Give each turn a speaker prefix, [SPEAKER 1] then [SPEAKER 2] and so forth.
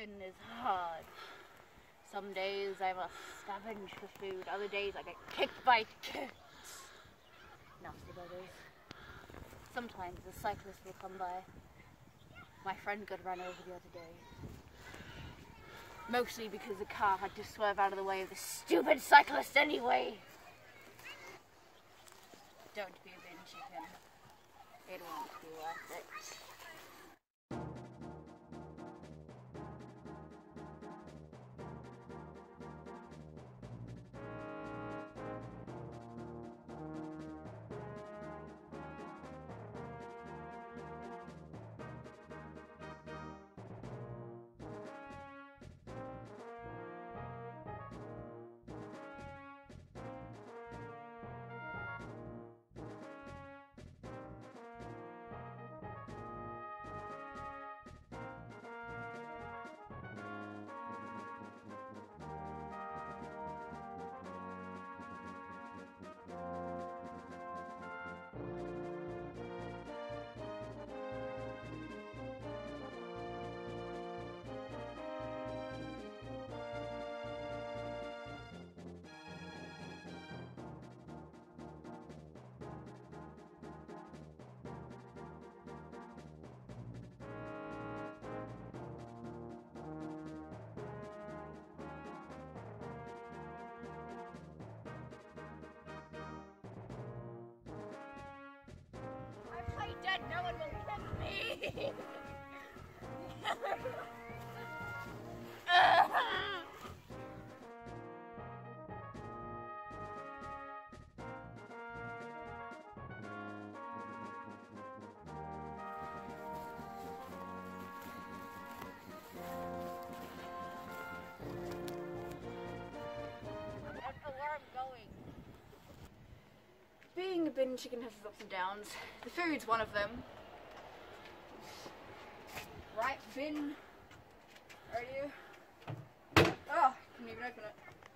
[SPEAKER 1] chicken is hard. Some days I must scavenge for food, other days I get kicked by kids. Nasty buggers. Sometimes a cyclist will come by. My friend got run over the other day. Mostly because the car had to swerve out of the way of the stupid cyclist anyway. Don't be a bin chicken. It won't be worth it. Being a bin chicken has its ups and downs. The food's one of them. Bin. Are you? Oh, couldn't even open it.